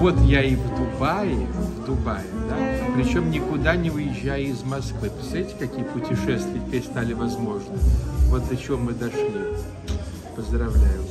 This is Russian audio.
Вот я и в Дубае, в Дубае, да, причем никуда не выезжая из Москвы. Представляете, какие путешествия теперь стали возможны? Вот до чего мы дошли. Поздравляю.